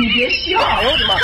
你别笑哎呦我的妈！